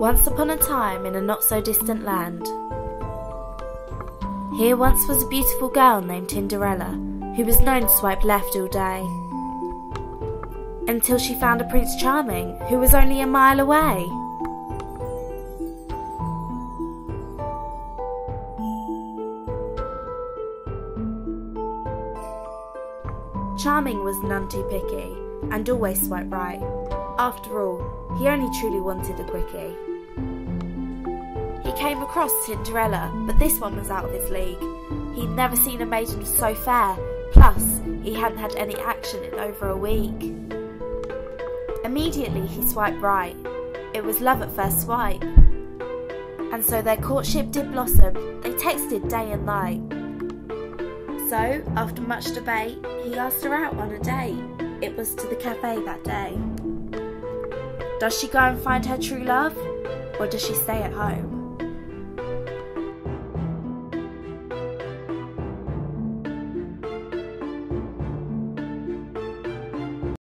Once upon a time in a not so distant land, here once was a beautiful girl named Tinderella who was known to swipe left all day. Until she found a Prince Charming who was only a mile away. Charming was none too picky and always swiped right. After all, he only truly wanted a quickie. Came across Tinderella, but this one was out of his league. He'd never seen a maiden so fair, plus, he hadn't had any action in over a week. Immediately he swiped right. It was love at first swipe. And so their courtship did blossom, they texted day and night. So, after much debate, he asked her out on a date. It was to the cafe that day. Does she go and find her true love, or does she stay at home?